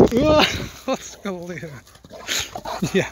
Let's go there. Yeah.